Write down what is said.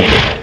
Amen.